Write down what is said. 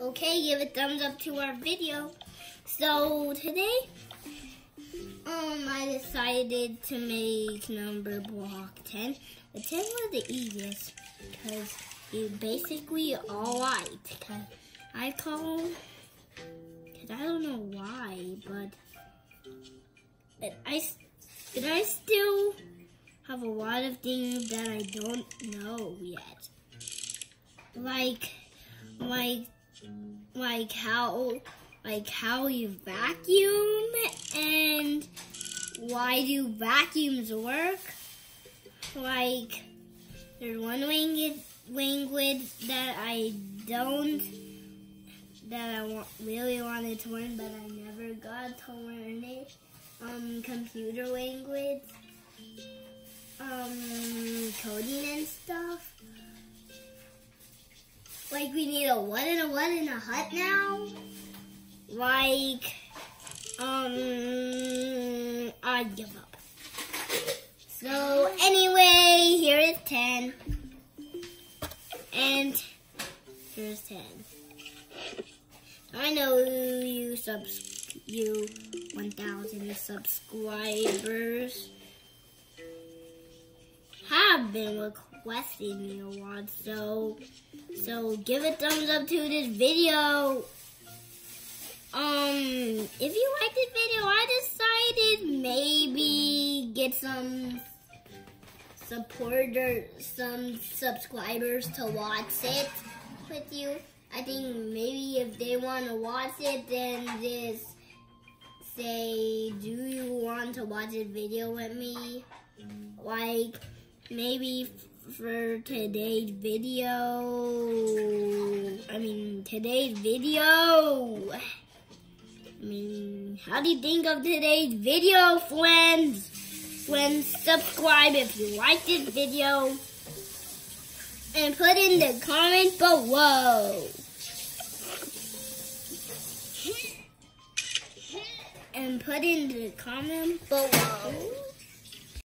Okay, give a thumbs up to our video. So today, um, I decided to make Numberblock 10. The 10 was the easiest because you basically all right. Cause I call, cause I don't know why, but, but I, but I still have a lot of things that I don't know yet. Like, like, like how, like how you vacuum and why do vacuums work? Like, there's one winged winged that I don't, that I wa- really wanted to learn, but I never got to learn it. Um, computer language, um, coding and stuff. Like we need a what and a what in a hut now. Like, um, I give up. So anyway, here is ten, and here's ten. I know you subs, you one thousand subscribers been requesting me a lot, so so give a thumbs up to this video. Um, if you like this video, I decided maybe get some supporter, some subscribers to watch it with you. I think maybe if they want to watch it, then just say, do you want to watch a video with me? Like, maybe for today's video, I mean, today's video. I mean, how do you think of today's video, friends? Friends, subscribe if you like this video. And put in the comment below. And put in the comment below.